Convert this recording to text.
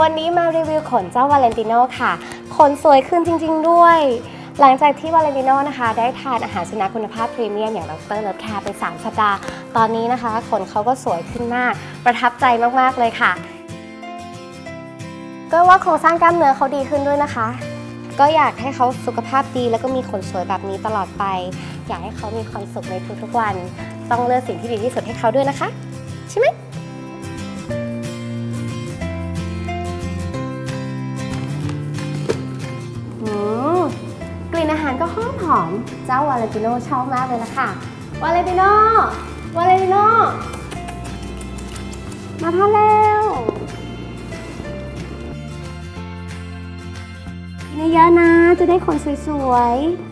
วันนี้มารีวิวขนเจ้าวาเลนติโนค่ะ ขนสวยขึ้นจริง ๆ ด้วย หลังจากที่วาเลนติโนนะคะ ได้ทานอาหารสุนัขคุณภาพพรีเมียมอย่างดรเลิฟแคร์ไป 3 สัปดาห์ ตอนนี้นะคะ ขนเขาก็สวยขึ้นมาก ประทับใจมากๆเลยค่ะ ก็ว่าโครงสร้างกล้ามเนื้อเขาดีขึ้นด้วยนะคะ ก็อยากให้เขาสุขภาพดีแล้วก็มีขนสวยแบบนี้ตลอดไป อยากให้เขามีความสุขในทุกๆวัน ต้องเลือกสิ่งที่ดีที่สุดให้เขาด้วยนะคะ อมเจ้าวาเลนติโนชอบมากเลยละค่ะวาเลนติโนวาเลนติโนมาทานแล้วกินเยอะนะจะได้คนสวยๆ